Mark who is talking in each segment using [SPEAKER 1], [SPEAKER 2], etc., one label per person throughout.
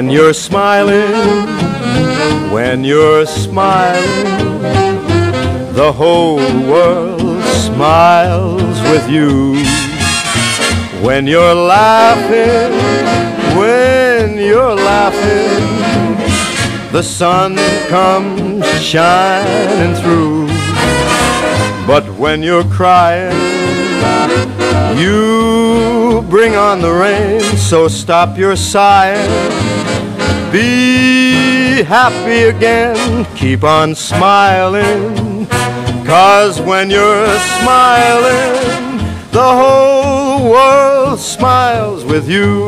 [SPEAKER 1] When you're smiling, when you're smiling, the whole world smiles with you. When you're laughing, when you're laughing, the sun comes shining through. But when you're crying, you bring on the rain, so stop your sighing. Be happy again, keep on smiling. Cause when you're smiling, the whole world smiles with you.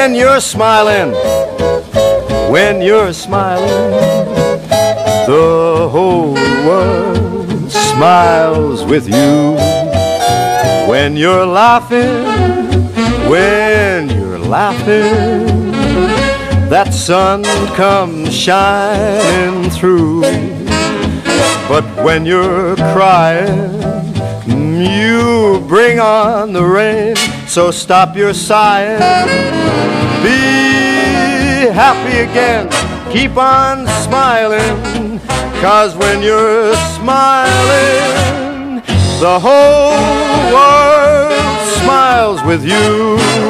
[SPEAKER 1] When you're smiling, when you're smiling, the whole world smiles with you. When you're laughing, when you're laughing, that sun comes shining through. But when you're crying, you bring on the rain, so stop your sighing. Be happy again, keep on smiling, cause when you're smiling, the whole world smiles with you.